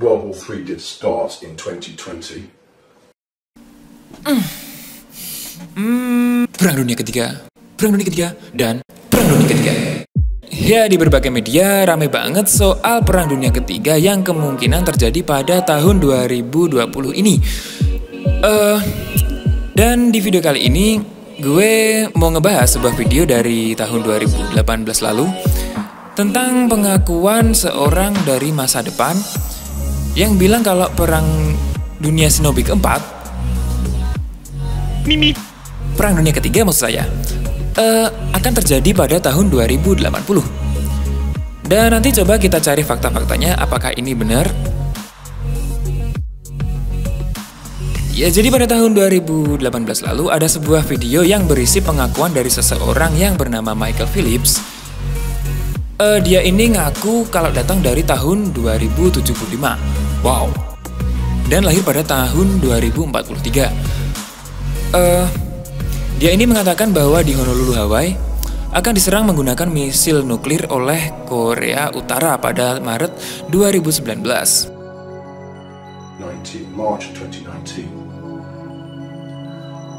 World War III did start in 2020. Perang Dunia Ketiga, Perang Dunia Ketiga, dan Perang Dunia Ketiga. Ya, di berbagai media rame banget soal Perang Dunia Ketiga yang kemungkinan terjadi pada tahun 2020 ini. Eh, dan di video kali ini gue mau ngebahas sebuah video dari tahun 2018 lalu tentang pengakuan seorang dari masa depan yang bilang kalau perang dunia shinobi keempat Mimi. Perang dunia ketiga maksud saya eh, akan terjadi pada tahun 2080 Dan nanti coba kita cari fakta-faktanya apakah ini benar? Ya jadi pada tahun 2018 lalu ada sebuah video yang berisi pengakuan dari seseorang yang bernama Michael Phillips Uh, dia ini ngaku kalau datang dari tahun 2075. Wow. Dan lahir pada tahun 2043. Uh, dia ini mengatakan bahwa di Honolulu, Hawaii akan diserang menggunakan misil nuklir oleh Korea Utara pada Maret 2019. 19 March 2019.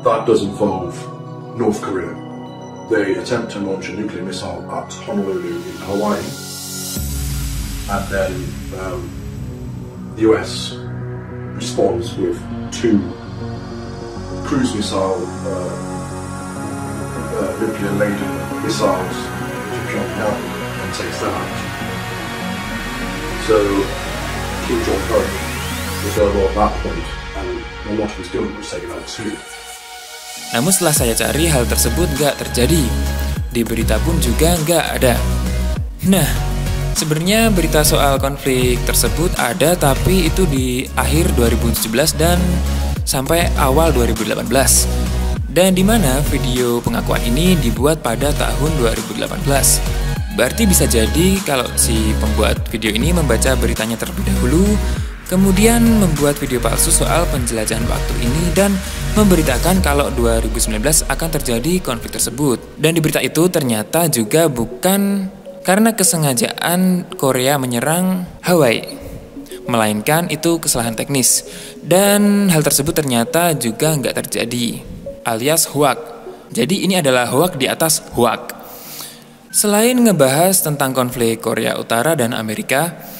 That does involve North Korea. They attempt to launch a nuclear missile at Honolulu in Hawaii, and then um, the US responds with two cruise missile uh, uh, nuclear laden missiles to Pyongyang and takes that out. So Kim Jong Un was at that point, and a lot of his government was taken out too. Namun setelah saya cari hal tersebut gak terjadi. Di berita pun juga gak ada. Nah, sebenarnya berita soal konflik tersebut ada tapi itu di akhir 2017 dan sampai awal 2018. Dan di mana video pengakuan ini dibuat pada tahun 2018. Berarti bisa jadi kalau si pembuat video ini membaca beritanya terlebih dahulu, kemudian membuat video palsu soal penjelajahan waktu ini dan memberitakan kalau 2019 akan terjadi konflik tersebut. Dan di berita itu ternyata juga bukan karena kesengajaan Korea menyerang Hawaii, melainkan itu kesalahan teknis. Dan hal tersebut ternyata juga nggak terjadi, alias hoak. Jadi ini adalah hoak di atas hoak. Selain ngebahas tentang konflik Korea Utara dan Amerika,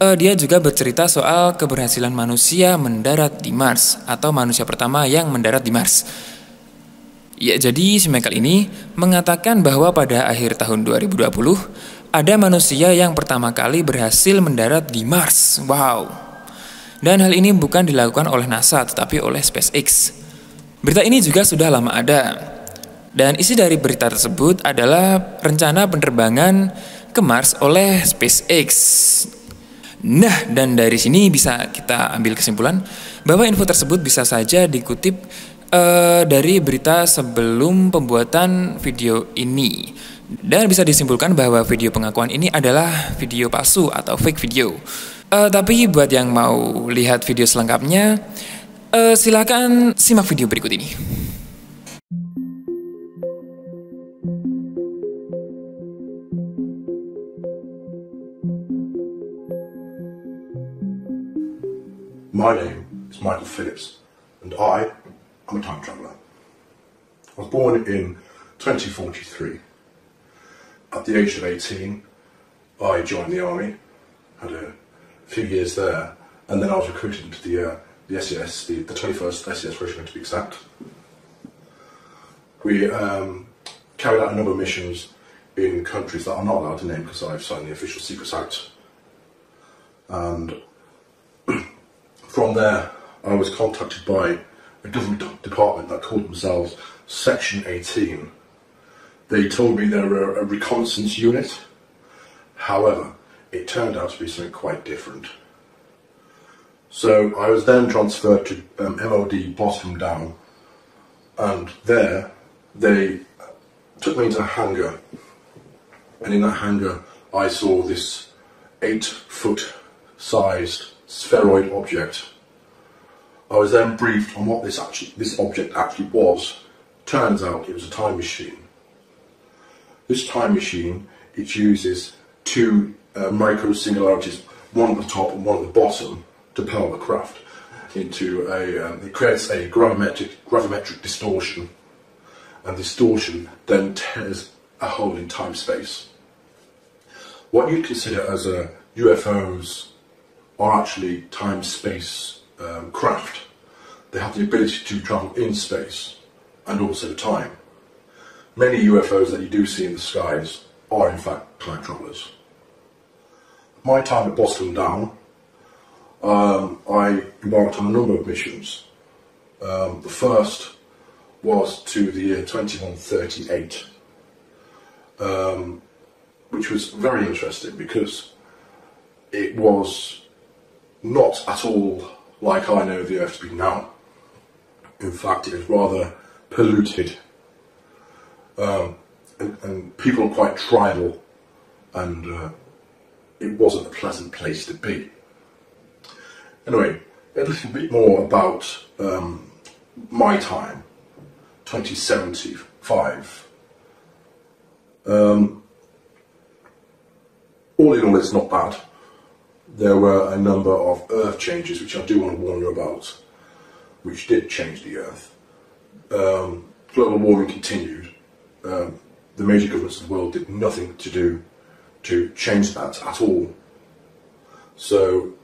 uh, dia juga bercerita soal keberhasilan manusia mendarat di Mars atau manusia pertama yang mendarat di Mars. Ya, jadi si Michael ini mengatakan bahwa pada akhir tahun 2020 ada manusia yang pertama kali berhasil mendarat di Mars. Wow. Dan hal ini bukan dilakukan oleh NASA tetapi oleh SpaceX. Berita ini juga sudah lama ada. Dan isi dari berita tersebut adalah rencana penerbangan ke Mars oleh SpaceX Nah, dan dari sini bisa kita ambil kesimpulan bahwa info tersebut bisa saja dikutip uh, dari berita sebelum pembuatan video ini. Dan bisa disimpulkan bahwa video pengakuan ini adalah video palsu atau fake video. Uh, tapi buat yang mau lihat video selengkapnya, uh, silakan simak video berikut ini. My name is Michael Phillips, and I am a time traveller. I was born in 2043. At the age of 18, I joined the army, had a few years there, and then I was recruited into the, uh, the SAS, the, the 21st SAS Regiment to be exact. We um, carried out a number of missions in countries that I'm not allowed to name because I've signed the Official Secrets Act. And from there, I was contacted by a government department that called themselves Section 18. They told me they were a reconnaissance unit. However, it turned out to be something quite different. So I was then transferred to um, MOD Boscombe Down, and there they took me into a hangar, and in that hangar I saw this eight foot sized spheroid object. I was then briefed on what this actually, this object actually was. Turns out it was a time machine. This time machine, it uses two uh, micro singularities one at the top and one at the bottom to power the craft into a, um, it creates a gravimetric, gravimetric distortion, and distortion then tears a hole in time space. What you'd consider as a UFOs are actually time space um, craft. They have the ability to travel in space and also time. Many UFOs that you do see in the skies are in fact time travelers. My time at Boscombe Down, um, I embarked on a number of missions. Um, the first was to the year 2138, um, which was very interesting because it was not at all like I know the Earth to be now. In fact, it was rather polluted. Um, and, and, people are quite tribal, and uh, it wasn't a pleasant place to be. Anyway, a little bit more about um, my time, 2075. Um, all in all, it's not bad. There were a number of earth changes which I do want to warn you about, which did change the earth. Um, global warming continued. Um, the major governments of the world did nothing to do to change that at all. So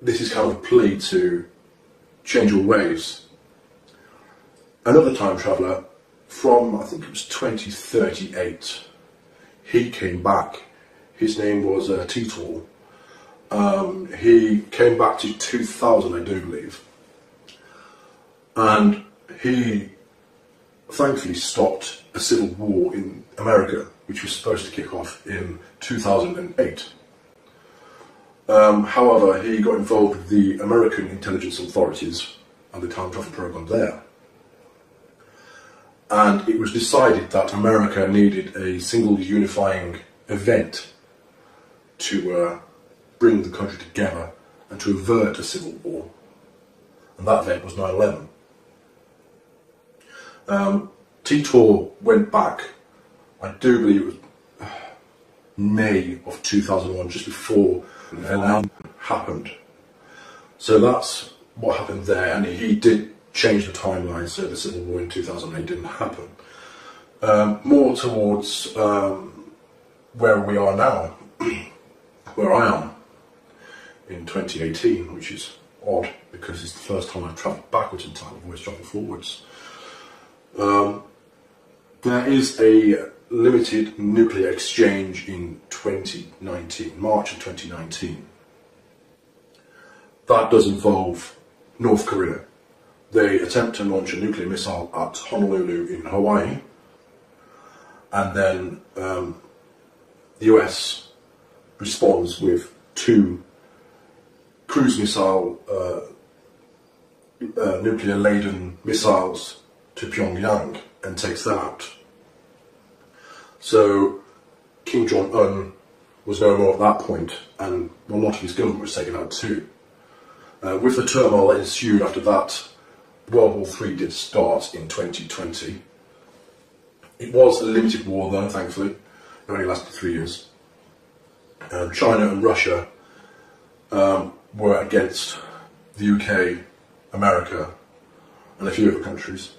this is kind of a plea to change your ways. Another time traveller from, I think it was 2038, he came back. His name was uh, Titor. Um, he came back to 2000, I do believe. And he thankfully stopped a civil war in America, which was supposed to kick off in 2008. Um, however, he got involved with the American intelligence authorities and the time travel program there. And it was decided that America needed a single unifying event to uh, bring the country together and to avert a civil war. And that event was 9 11. Um, Titor went back, I do believe it was uh, May of 2001, just before and happened. So that's what happened there, and he did change the timeline so the Civil War in 2008 didn't happen. Um, more towards um, where we are now, where I am in 2018, which is odd because it's the first time I've travelled backwards in time, I've always travelled forwards. Um, there is a limited nuclear exchange in 2019, March of 2019. That does involve North Korea. They attempt to launch a nuclear missile at Honolulu in Hawaii, and then um, the US responds with two cruise missile uh, uh, nuclear laden missiles to Pyongyang and takes that out. So Kim Jong Un was no more at that point, and a lot of his government was taken out too. Uh, with the turmoil that ensued after that, World War III did start in 2020. It was a limited war though, thankfully. It only lasted three years. Uh, China and Russia um, were against the UK, America, and a few other countries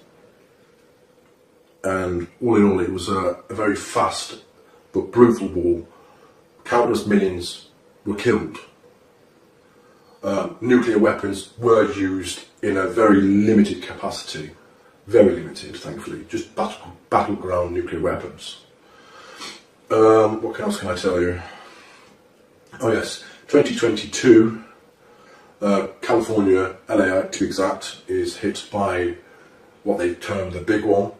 and all in all, it was a, a very fast but brutal war. Countless millions were killed. Uh, nuclear weapons were used in a very limited capacity, very limited, thankfully, just battle, battleground nuclear weapons. Um, what else can I tell you? Oh yes, 2022, uh, California, LA to be exact, is hit by what they term the big one,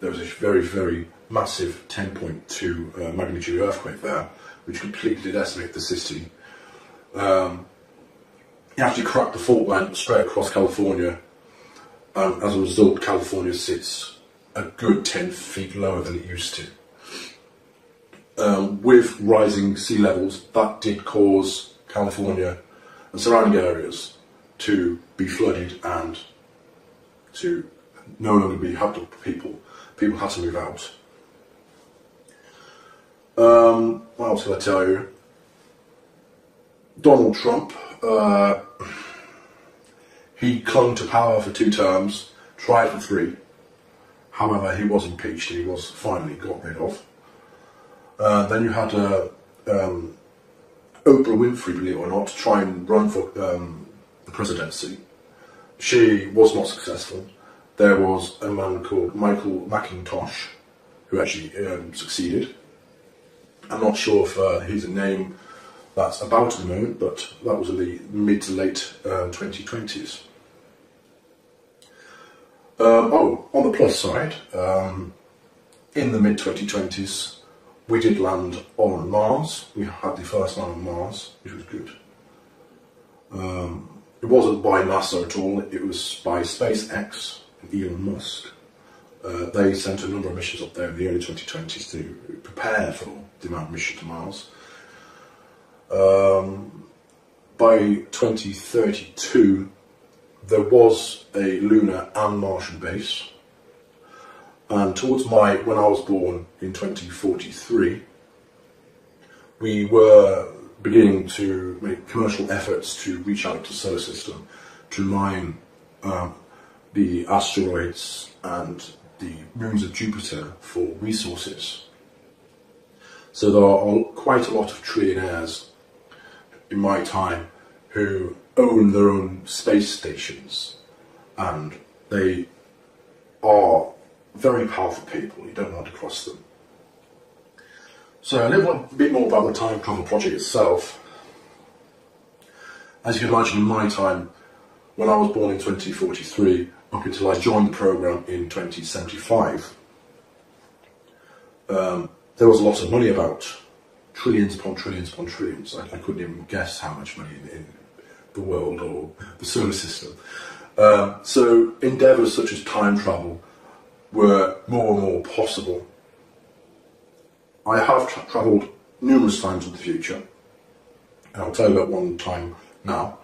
there was a very, very massive 10.2 uh, magnitude earthquake there, which completely decimated the city. Um, it actually cracked the fault line straight across California. Um, as a result, California sits a good 10 feet lower than it used to. Um, with rising sea levels, that did cause California and surrounding areas to be flooded and to no longer be habitable for people people had to move out. Um, what else can I tell you? Donald Trump, uh, he clung to power for two terms, tried for three. However, he was impeached and he was finally got rid of. Uh, then you had uh, um, Oprah Winfrey, believe it or not, try and run for um, the presidency. She was not successful. There was a man called Michael McIntosh who actually um, succeeded. I'm not sure if uh, he's a name that's about at the moment, but that was in the mid to late uh, 2020s. Um, oh, on the plus side, um, in the mid 2020s, we did land on Mars. We had the first land on Mars, which was good. Um, it wasn't by NASA at all, it was by SpaceX and Elon Musk. Uh, they sent a number of missions up there in the early 2020s to prepare for the manned mission to Mars. Um, by 2032, there was a lunar and Martian base. And towards my, when I was born in 2043, we were beginning to make commercial efforts to reach out to solar system to mine um, the asteroids and the moons of Jupiter for resources. So there are quite a lot of trillionaires in my time who own their own space stations and they are very powerful people. You don't want to cross them. So a little bit more about the time travel project itself. As you can imagine, in my time, when I was born in 2043, up until I joined the program in 2075, um, there was a lot of money about, trillions upon trillions upon trillions. I, I couldn't even guess how much money in, in the world or the solar system. Um, so endeavours such as time travel were more and more possible. I have tra- travelled numerous times in the future, and I'll tell you about one time now.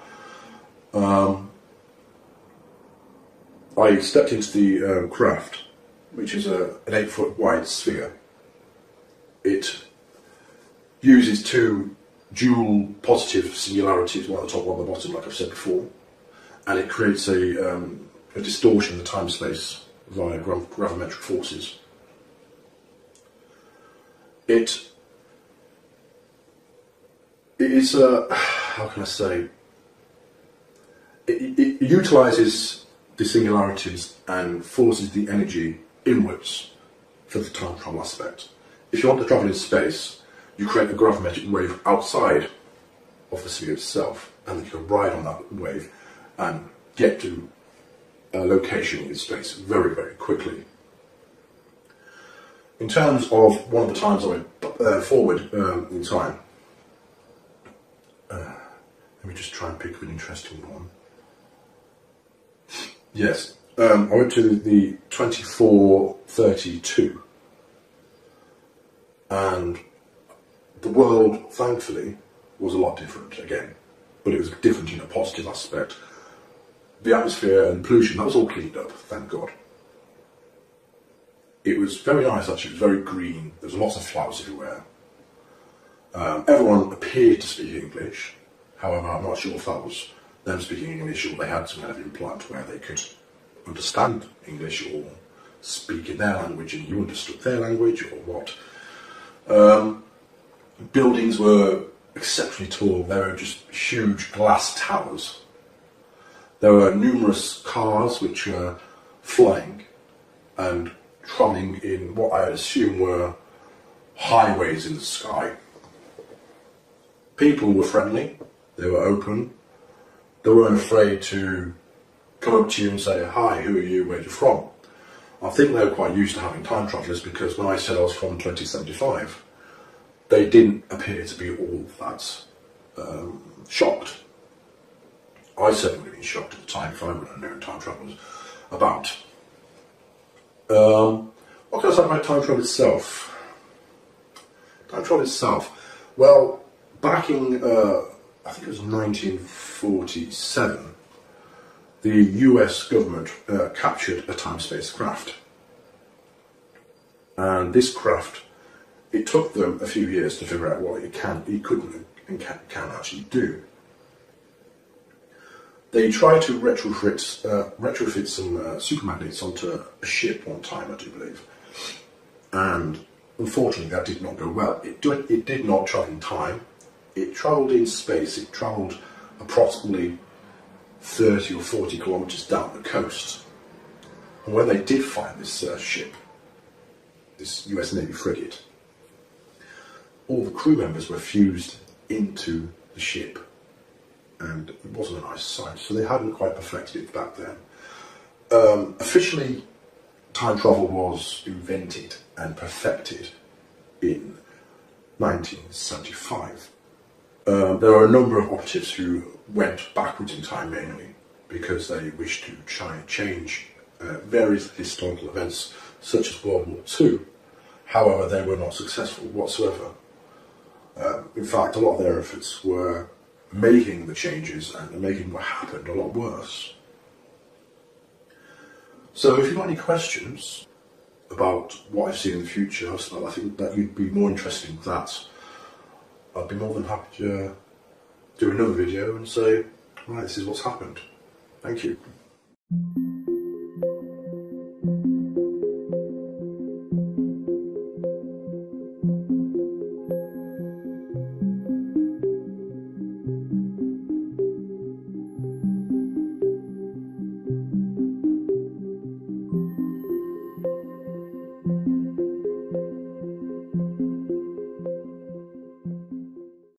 Um, I stepped into the um, craft, which is a, an eight foot wide sphere. It uses two dual positive singularities, one at the top, one at the bottom, like I've said before, and it creates a, um, a distortion in the time space via gra- gravimetric forces. It it is a how can I say it, it utilizes the singularities and forces the energy inwards for the time travel aspect. If you want to travel in space, you create a gravimetric wave outside of the sphere itself, and you can ride on that wave and get to a location in space very, very quickly. In terms of one of the times I went uh, forward um, in time, uh, let me just try and pick an interesting one. Yes, um, I went to the 2432, and the world, thankfully, was a lot different again, but it was different in a positive aspect. The atmosphere and pollution, that was all cleaned up, thank God. It was very nice actually, it was very green, there was lots of flowers everywhere. Um, everyone appeared to speak English, however, I'm not sure if that was them speaking English or they had some kind of implant where they could understand English or speak in their language and you understood their language or what. Um, buildings were exceptionally tall. they were just huge glass towers. There were numerous cars which were flying and travelling in what I assume were highways in the sky. People were friendly, they were open, they weren't afraid to come up to you and say, Hi, who are you, where are you from? I think they were quite used to having time travellers because when I said I was from 2075, they didn't appear to be all that um, shocked. I certainly would have been shocked at the time if I would have known time travel was about. Um, what can I say about time travel itself? Time travel itself. Well, back in, uh, I think it was 1947, the US government uh, captured a time space craft. And this craft it took them a few years to figure out what it can, it couldn't and can, can actually do. They tried to retrofit, uh, retrofit some uh, supermagnets onto a ship one time, I do believe. And unfortunately, that did not go well. It, do, it did not travel in time. It travelled in space. It travelled approximately 30 or 40 kilometres down the coast. And when they did find this uh, ship, this US Navy frigate, all the crew members were fused into the ship and it wasn't a nice sight. So they hadn't quite perfected it back then. Um, officially, time travel was invented and perfected in 1975. Um, there are a number of operatives who went backwards in time mainly because they wished to try and change uh, various historical events such as World War II. However, they were not successful whatsoever. Uh, in fact, a lot of their efforts were making the changes and making what happened a lot worse. So if you've got any questions about what I've seen in the future, I think that you'd be more interested in that. I'd be more than happy to uh, do another video and say, right, this is what's happened. Thank you.